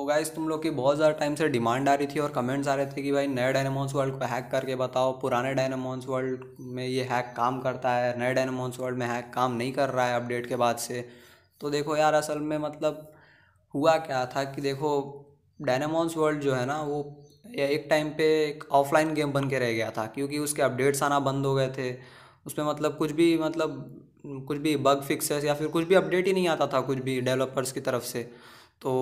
तो गाइस तुम लोग की बहुत ज़्यादा टाइम से डिमांड आ रही थी और कमेंट्स आ रहे थे कि भाई नए डायनामोन्स वर्ल्ड को हैक करके बताओ। पुराने डायनामोन्स वर्ल्ड में ये हैक काम करता है, नए डायनामोन्स वर्ल्ड में हैक काम नहीं कर रहा है अपडेट के बाद से। तो देखो यार, असल में मतलब हुआ क्या था कि देखो डायनामोन्स वर्ल्ड जो है ना, वो एक टाइम पे एक ऑफलाइन गेम बन के रह गया था, क्योंकि उसके अपडेट्स आना बंद हो गए थे। उसमें मतलब कुछ भी मतलब कुछ भी बग फिक्सेस या फिर कुछ भी अपडेट ही नहीं आता था, कुछ भी डेवलपर्स की तरफ़ से। तो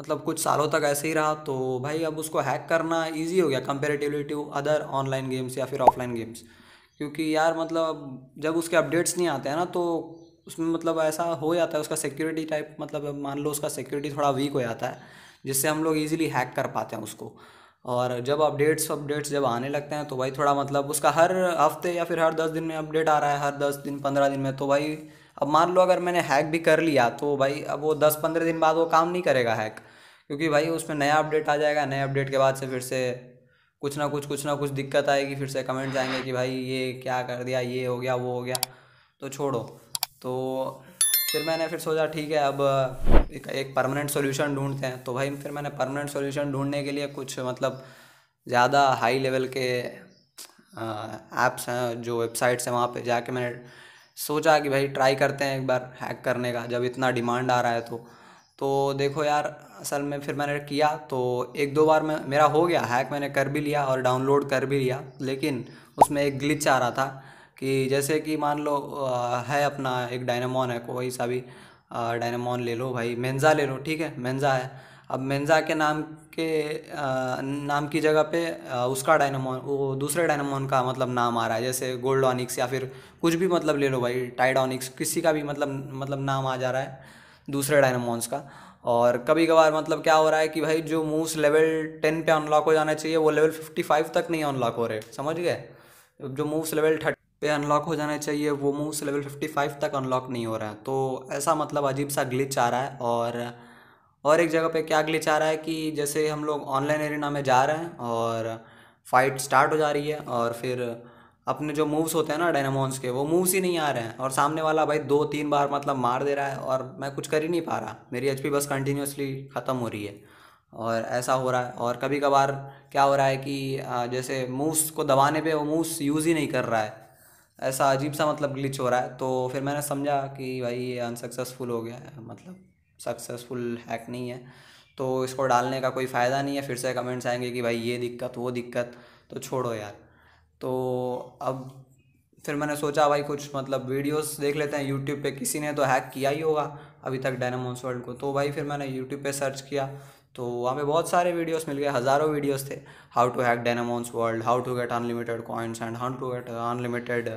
मतलब कुछ सालों तक ऐसे ही रहा तो भाई अब उसको हैक करना इजी हो गया comparatively to other online games या फिर ऑफलाइन गेम्स क्योंकि यार मतलब जब उसके अपडेट्स नहीं आते हैं ना तो उसमें मतलब ऐसा हो जाता है उसका सिक्योरिटी टाइप मतलब मान लो उसका सिक्योरिटी थोड़ा वीक हो जाता है, जिससे हम लोग ईजिली हैक कर पाते हैं उसको। और जब अपडेट्स अपडेट्स जब आने लगते हैं तो भाई थोड़ा मतलब उसका हर हफ़्ते या फिर हर दस दिन में अपडेट आ रहा है, हर दस दिन, पंद्रह दिन में तो भाई अब मान लो अगर मैंने हैक भी कर लिया तो भाई अब वो दस पंद्रह दिन बाद वो काम नहीं करेगा हैक क्योंकि भाई उसमें नया अपडेट आ जाएगा, नए अपडेट के बाद से फिर से कुछ ना कुछ कुछ ना कुछ दिक्कत आएगी, फिर से कमेंट्स आएँगे कि भाई ये क्या कर दिया, ये हो गया, वो हो गया। तो छोड़ो। तो फिर मैंने फिर सोचा, ठीक है, अब एक एक परमानेंट सोल्यूशन ढूंढते हैं। तो भाई फिर मैंने परमानेंट सोल्यूशन ढूँढने के लिए कुछ मतलब ज़्यादा हाई लेवल के ऐप्स हैं, जो वेबसाइट्स हैं वहाँ पे जाके मैंने सोचा कि भाई ट्राई करते हैं एक बार हैक करने का, जब इतना डिमांड आ रहा है तो। तो देखो यार, असल में फिर मैंने किया तो एक दो बार मैं, मेरा हो गया, हैक मैंने कर भी लिया और डाउनलोड कर भी लिया, लेकिन उसमें एक ग्लिच आ रहा था कि जैसे कि मान लो है अपना एक डायनामोन है, कोई सा भी डायनामोन ले लो भाई मेन्जा ले लो, ठीक है मेन्जा है। अब मेन्जा के नाम के आ, नाम की जगह पे आ, उसका डायनामोन वो दूसरे डायनामोन का मतलब नाम आ रहा है जैसे गोल्ड ऑनिक्स या फिर कुछ भी मतलब ले लो भाई टाइड ऑनिक्स किसी का भी मतलब मतलब नाम आ जा रहा है दूसरे डायनामोन्स का। और कभी कभार मतलब क्या हो रहा है कि भाई जो मूव्स लेवल टेन पे अनलॉक हो जाना चाहिए वो लेवल फिफ्टी फाइव तक नहीं अनलॉक हो रहे समझ गए? जो मूव्स लेवल थर्टी पे अनलॉक हो जाना चाहिए वो मूव्स लेवल फिफ्टी फाइव तक अनलॉक नहीं हो रहा है। तो ऐसा मतलब अजीब सा ग्लिच आ रहा है और और एक जगह पे क्या ग्लिच आ रहा है कि जैसे हम लोग ऑनलाइन एरिना में जा रहे हैं और फाइट स्टार्ट हो जा रही है और फिर अपने जो मूव्स होते हैं ना डायनामोन्स के, वो मूव्स ही नहीं आ रहे हैं। और सामने वाला भाई दो तीन बार मतलब मार दे रहा है और मैं कुछ कर ही नहीं पा रहा। मेरी एचपी बस कंटिन्यूसली ख़त्म हो रही है और ऐसा हो रहा है। और कभी कभार क्या हो रहा है कि जैसे मूव्स को दबाने पे वो मूव्स यूज़ ही नहीं कर रहा है। ऐसा अजीब सा मतलब ग्लिच हो रहा है। तो फिर मैंने समझा कि भाई ये अनसक्सेसफुल हो गया है मतलब। सक्सेसफुल हैक नहीं है। तो इसको डालने का कोई फ़ायदा नहीं है, फिर से कमेंट्स आएँगे कि भाई ये दिक्कत, वो दिक्कत तो छोड़ो यार। तो अब फिर मैंने सोचा भाई कुछ मतलब वीडियोस देख लेते हैं यूट्यूब पे किसी ने तो हैक किया ही होगा अभी तक डायनामोन्स वर्ल्ड को। तो भाई फिर मैंने यूट्यूब पे सर्च किया तो वहाँ पे बहुत सारे वीडियोस मिल गए, हज़ारों वीडियोस थे। How to hack Dynamons world how to get unlimited coins and how to get unlimited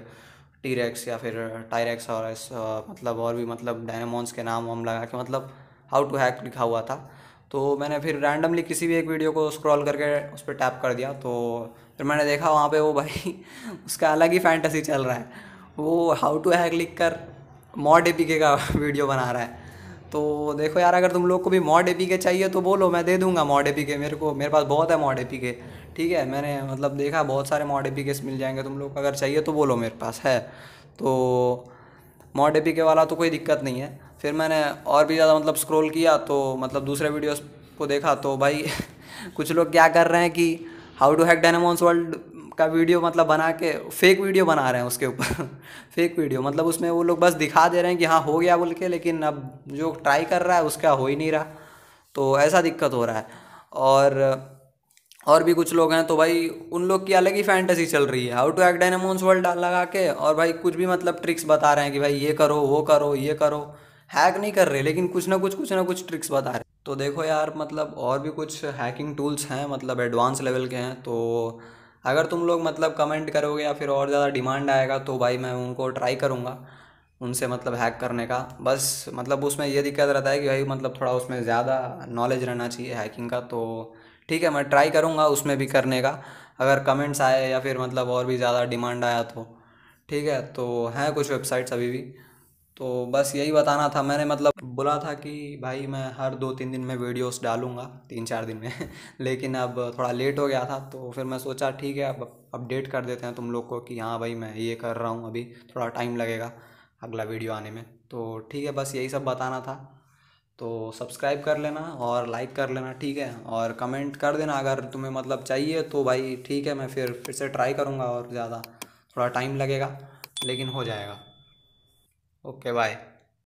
T rex या फिर टायरेक्स और इस मतलब और भी मतलब डायनामोन्स के नाम हम लगा के मतलब हाउ टू हैक लिखा हुआ था। तो मैंने फिर रैंडमली किसी भी एक वीडियो को स्क्रॉल करके उस पर टैप कर दिया। तो फिर मैंने देखा वहाँ पे वो भाई उसका अलग ही फैंटेसी चल रहा है। वो हाउ टू हैक लिख कर मॉड ए का वीडियो बना रहा है। तो देखो यार, अगर तुम लोग को भी मॉड के चाहिए तो बोलो, मैं दे दूँगा मॉड के मेरे को, मेरे पास बहुत है मॉड के ठीक है, मैंने मतलब देखा बहुत सारे मॉड ए मिल जाएँगे तुम लोग, अगर चाहिए तो बोलो मेरे पास, है। तो मॉड ए के वाला तो कोई दिक्कत नहीं है। फिर मैंने और भी ज़्यादा मतलब स्क्रॉल किया तो मतलब दूसरे वीडियोस को देखा तो भाई, कुछ लोग क्या कर रहे हैं कि how to hack Dynamons world का वीडियो मतलब बना के फेक वीडियो बना रहे हैं उसके ऊपर फेक वीडियो मतलब उसमें वो लोग बस दिखा दे रहे हैं कि हाँ हो गया बोल के, लेकिन अब जो ट्राई कर रहा है उसका हो ही नहीं रहा। तो ऐसा दिक्कत हो रहा है। और और भी कुछ लोग हैं तो भाई उन लोग की अलग ही फैंटेसी चल रही है। How to hack Dynamons world लगा के, और भाई कुछ भी मतलब ट्रिक्स बता रहे हैं कि भाई ये करो, वो करो, ये करो। हैक नहीं कर रहे, लेकिन कुछ ना कुछ कुछ ना कुछ ट्रिक्स बता रहे तो देखो यार मतलब और भी कुछ हैकिंग टूल्स हैं मतलब एडवांस लेवल के हैं तो अगर तुम लोग मतलब कमेंट करोगे या फिर और ज़्यादा डिमांड आएगा तो भाई मैं उनको ट्राई करूँगा, उनसे मतलब हैक करने का। बस मतलब उसमें ये दिक्कत रहता है कि भाई मतलब थोड़ा उसमें ज़्यादा नॉलेज रहना चाहिए हैकिंग का तो ठीक है, मैं ट्राई करूँगा उसमें भी करने का। अगर कमेंट्स आए या फिर मतलब और भी ज़्यादा डिमांड आया तो। ठीक है तो हैं कुछ वेबसाइट्स अभी भी। तो बस यही बताना था, मैंने मतलब बोला था कि भाई मैं हर दो तीन दिन में वीडियोस डालूँगा, तीन चार दिन में। लेकिन अब थोड़ा लेट हो गया था तो फिर मैं सोचा ठीक है, अब अपडेट कर देते हैं तुम लोग को कि हाँ भाई मैं ये कर रहा हूँ अभी, थोड़ा टाइम लगेगा अगला वीडियो आने में। तो ठीक है, बस यही सब बताना था। तो सब्सक्राइब कर लेना और लाइक कर लेना, ठीक है? और कमेंट कर देना, अगर तुम्हें मतलब चाहिए तो भाई ठीक है, मैं फिर फिर से ट्राई करूँगा और ज़्यादा थोड़ा टाइम लगेगा, लेकिन हो जाएगा। Okay, bye.